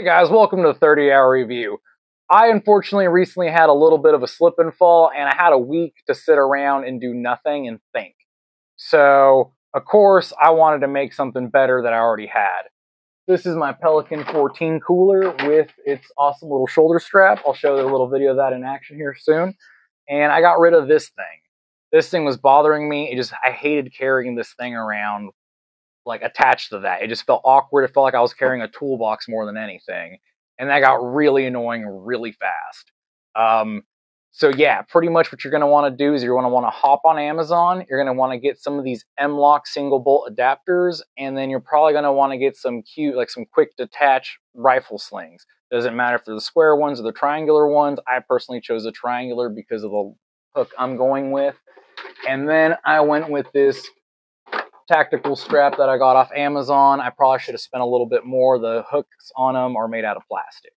Hey guys, welcome to the 30 hour review. I unfortunately recently had a little bit of a slip and fall and I had a week to sit around and do nothing and think. So, of course, I wanted to make something better that I already had. This is my Pelican 14 cooler with its awesome little shoulder strap. I'll show you a little video of that in action here soon. And I got rid of this thing. This thing was bothering me. It just I hated carrying this thing around like attached to that. It just felt awkward. It felt like I was carrying a toolbox more than anything. And that got really annoying really fast. Um, so yeah, pretty much what you're going to want to do is you're going to want to hop on Amazon. You're going to want to get some of these M-LOK single bolt adapters, and then you're probably going to want to get some cute, like some quick detach rifle slings. Doesn't matter if they're the square ones or the triangular ones. I personally chose a triangular because of the hook I'm going with. And then I went with this tactical strap that I got off Amazon. I probably should have spent a little bit more. The hooks on them are made out of plastic.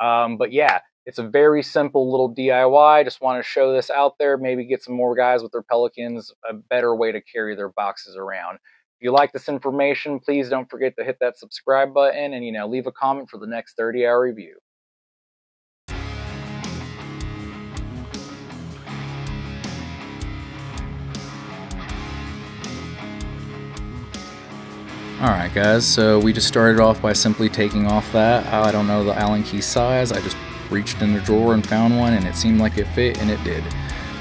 Um, but yeah, it's a very simple little DIY. Just want to show this out there. Maybe get some more guys with their Pelicans a better way to carry their boxes around. If you like this information, please don't forget to hit that subscribe button and you know leave a comment for the next 30 hour review. Alright guys, so we just started off by simply taking off that. I don't know the Allen key size, I just reached in the drawer and found one and it seemed like it fit and it did.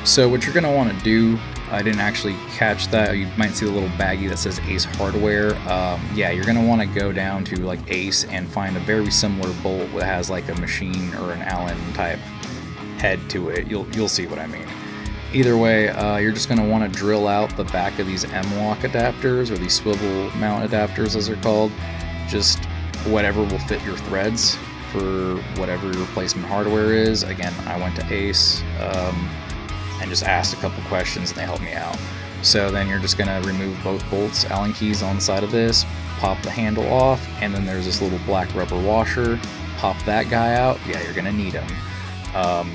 So what you're going to want to do, I didn't actually catch that, you might see the little baggie that says Ace Hardware. Um, yeah, you're going to want to go down to like Ace and find a very similar bolt that has like a machine or an Allen type head to it. You'll, you'll see what I mean. Either way, uh, you're just going to want to drill out the back of these M-LOK adapters, or these swivel mount adapters as they're called. Just whatever will fit your threads for whatever your replacement hardware is. Again, I went to Ace um, and just asked a couple questions and they helped me out. So then you're just going to remove both bolts, Allen keys on the side of this, pop the handle off, and then there's this little black rubber washer. Pop that guy out. Yeah, you're going to need them. Um,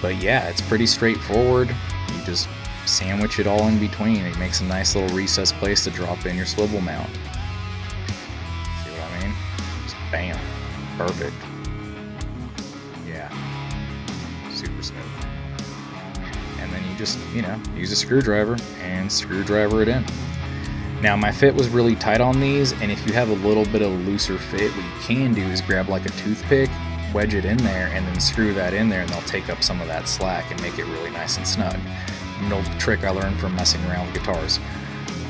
but yeah, it's pretty straightforward. You just sandwich it all in between. It makes a nice little recessed place to drop in your swivel mount. See what I mean? Just bam. Perfect. Yeah. Super smooth. And then you just, you know, use a screwdriver and screwdriver it in. Now my fit was really tight on these, and if you have a little bit of a looser fit, what you can do is grab like a toothpick wedge it in there and then screw that in there and they'll take up some of that slack and make it really nice and snug. An old trick I learned from messing around with guitars.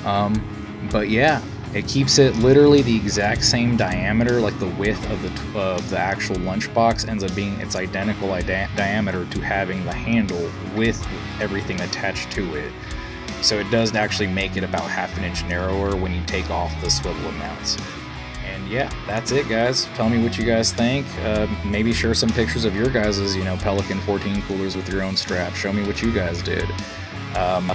Um, but yeah, it keeps it literally the exact same diameter, like the width of the of the actual lunchbox ends up being its identical diameter to having the handle with everything attached to it. So it does actually make it about half an inch narrower when you take off the swivel mounts yeah, that's it, guys. Tell me what you guys think. Uh, maybe share some pictures of your guys' you know Pelican 14 coolers with your own strap. Show me what you guys did. Um,